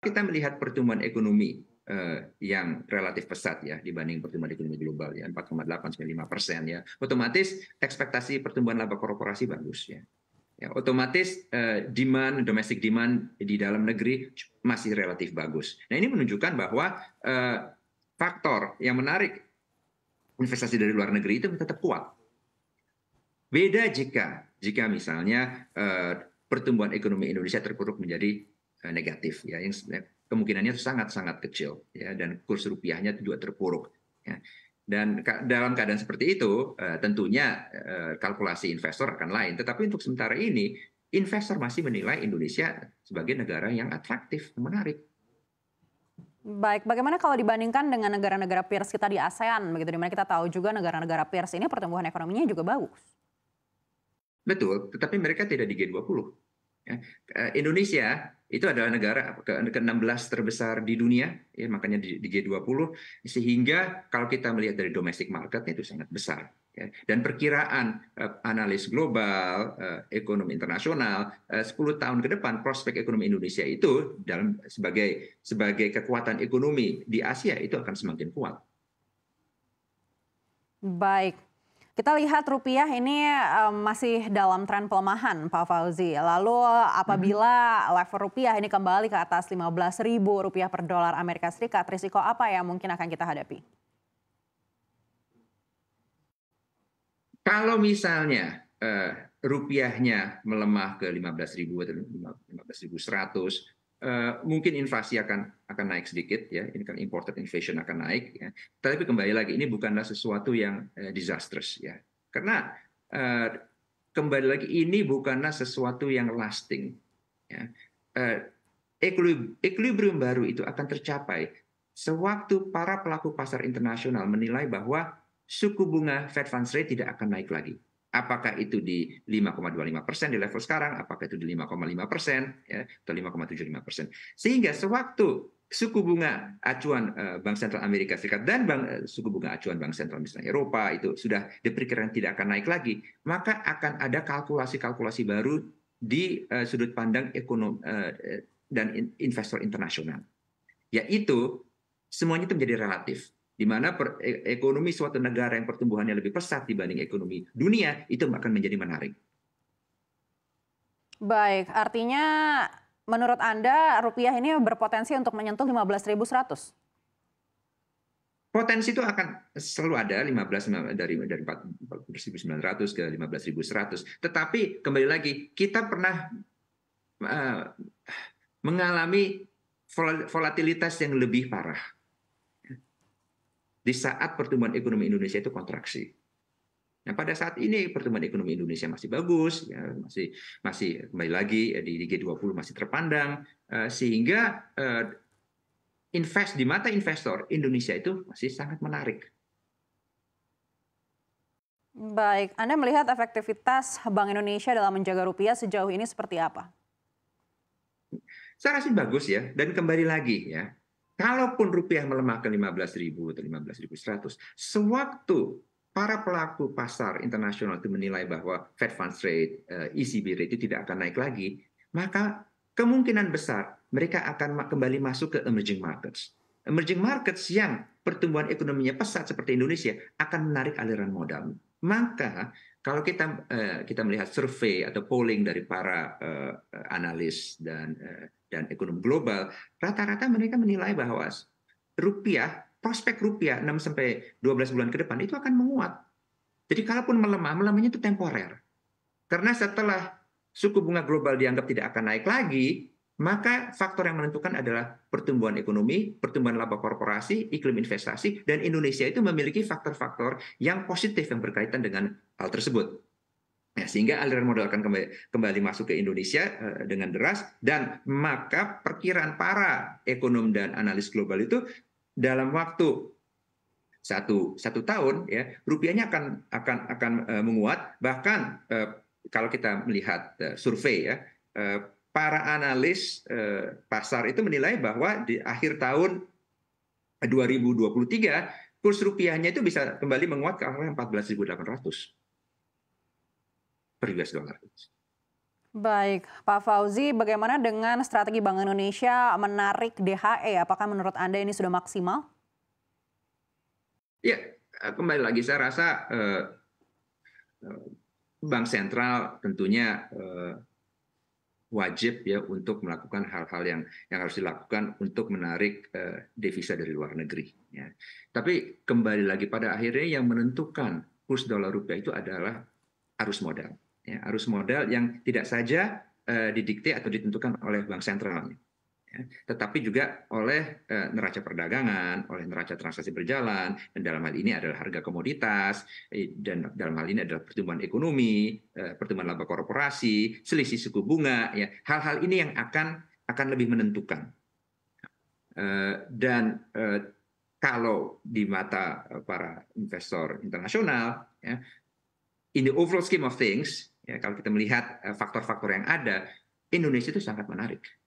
kita melihat pertumbuhan ekonomi uh, yang relatif pesat ya dibanding pertumbuhan ekonomi global ya 4,8 sampai 5 persen ya otomatis ekspektasi pertumbuhan laba korporasi bagus ya ya, otomatis uh, demand domestic demand di dalam negeri masih relatif bagus. Nah ini menunjukkan bahwa uh, faktor yang menarik investasi dari luar negeri itu tetap kuat. Beda jika jika misalnya uh, pertumbuhan ekonomi Indonesia terpuruk menjadi negatif, ya yang kemungkinannya itu sangat sangat kecil, ya dan kurs rupiahnya juga terpuruk. Ya. Dan dalam keadaan seperti itu, eh, tentunya eh, kalkulasi investor akan lain. Tetapi untuk sementara ini, investor masih menilai Indonesia sebagai negara yang atraktif, menarik. Baik, bagaimana kalau dibandingkan dengan negara-negara peers kita di ASEAN, begitu di mana kita tahu juga negara-negara peers ini pertumbuhan ekonominya juga bagus. Betul, tetapi mereka tidak di G20. Ya. Eh, Indonesia itu adalah negara ke-16 terbesar di dunia, ya, makanya di, di G20, sehingga kalau kita melihat dari domestic market itu sangat besar. Ya. Dan perkiraan uh, analis global, uh, ekonomi internasional, uh, 10 tahun ke depan prospek ekonomi Indonesia itu dalam sebagai sebagai kekuatan ekonomi di Asia itu akan semakin kuat. Baik, kita lihat rupiah ini um, masih dalam tren pelemahan, Pak Fauzi. Lalu apabila hmm. level rupiah ini kembali ke atas 15.000 rupiah per dolar Amerika Serikat, risiko apa yang mungkin akan kita hadapi? Kalau misalnya uh, rupiahnya melemah ke 15.000 atau 15.100, Uh, mungkin inflasi akan akan naik sedikit ya. Ini kan imported inflation akan naik ya. Tapi kembali lagi ini bukanlah sesuatu yang uh, disastrous ya. Karena uh, kembali lagi ini bukanlah sesuatu yang lasting ya. Uh, equilibrium baru itu akan tercapai sewaktu para pelaku pasar internasional menilai bahwa suku bunga Fed funds rate tidak akan naik lagi apakah itu di 5,25 persen di level sekarang, apakah itu di 5,5 persen, ya, atau 5,75 persen. Sehingga sewaktu suku bunga acuan uh, Bank Sentral Amerika Serikat dan bank, uh, suku bunga acuan Bank Sentral misalnya Eropa itu sudah diperkirakan tidak akan naik lagi, maka akan ada kalkulasi-kalkulasi baru di uh, sudut pandang ekonomi dan investor internasional. Yaitu semuanya itu menjadi relatif di mana e, ekonomi suatu negara yang pertumbuhannya lebih pesat dibanding ekonomi dunia itu akan menjadi menarik. Baik, artinya menurut Anda rupiah ini berpotensi untuk menyentuh 15.100? Potensi itu akan selalu ada 15 dari dari 14.900 ke 15.100. Tetapi kembali lagi kita pernah uh, mengalami volatilitas yang lebih parah di saat pertumbuhan ekonomi Indonesia itu kontraksi. Nah, pada saat ini pertumbuhan ekonomi Indonesia masih bagus, ya, masih masih kembali lagi ya, di, di G20 masih terpandang, uh, sehingga uh, invest di mata investor Indonesia itu masih sangat menarik. Baik, Anda melihat efektivitas Bank Indonesia dalam menjaga rupiah sejauh ini seperti apa? Saya rasa bagus ya, dan kembali lagi ya, Kalaupun rupiah melemah ke 15.000 atau 15.100, sewaktu para pelaku pasar internasional itu menilai bahwa Fed funds rate, ECB eh, e rate itu tidak akan naik lagi, maka kemungkinan besar mereka akan kembali masuk ke emerging markets. Emerging markets yang pertumbuhan ekonominya pesat seperti Indonesia akan menarik aliran modal. Maka kalau kita uh, kita melihat survei atau polling dari para uh, analis dan uh, dan ekonomi global, rata-rata mereka menilai bahwa rupiah, prospek rupiah 6 sampai 12 bulan ke depan itu akan menguat. Jadi kalaupun melemah, melemahnya itu temporer. Karena setelah suku bunga global dianggap tidak akan naik lagi, maka faktor yang menentukan adalah pertumbuhan ekonomi, pertumbuhan laba korporasi, iklim investasi, dan Indonesia itu memiliki faktor-faktor yang positif yang berkaitan dengan hal tersebut. Ya, sehingga aliran modal akan kembali, kembali masuk ke Indonesia uh, dengan deras dan maka perkiraan para ekonom dan analis global itu dalam waktu satu satu tahun ya rupiahnya akan akan akan uh, menguat bahkan uh, kalau kita melihat uh, survei ya para analis uh, pasar itu menilai bahwa di akhir tahun 2023 kurs rupiahnya itu bisa kembali menguat ke arah 14.800 per US dollar. Baik, Pak Fauzi, bagaimana dengan strategi Bank Indonesia menarik DHE? Apakah menurut Anda ini sudah maksimal? Ya, kembali lagi saya rasa eh, eh, bank sentral tentunya eh, wajib ya untuk melakukan hal-hal yang yang harus dilakukan untuk menarik uh, devisa dari luar negeri. Ya. Tapi kembali lagi pada akhirnya yang menentukan kurs dolar rupiah itu adalah arus modal. Ya, arus modal yang tidak saja uh, didikte atau ditentukan oleh bank sentral tetapi juga oleh eh, neraca perdagangan, oleh neraca transaksi berjalan, dan dalam hal ini adalah harga komoditas, eh, dan dalam hal ini adalah pertumbuhan ekonomi, eh, pertumbuhan laba korporasi, selisih suku bunga, ya. Hal-hal ini yang akan akan lebih menentukan. Dan kalau di mata para investor internasional, ya, in the overall scheme of things, ya, kalau kita melihat faktor-faktor yang ada, Indonesia itu sangat menarik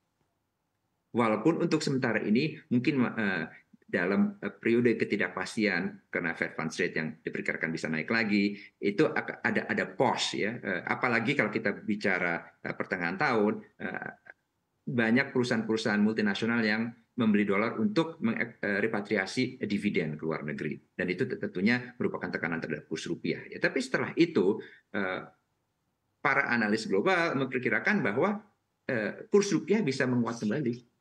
Walaupun untuk sementara ini mungkin uh, dalam uh, periode ketidakpastian karena Fed funds rate yang diperkirakan bisa naik lagi itu ada ada pos ya. Uh, apalagi kalau kita bicara pertengahan tahun banyak perusahaan-perusahaan multinasional yang membeli dolar untuk merepatriasi dividen ke luar negeri. Dan itu tentunya merupakan tekanan terhadap kurs rupiah. Ya tapi setelah itu para analis global memperkirakan bahwa kurs rupiah bisa menguat kembali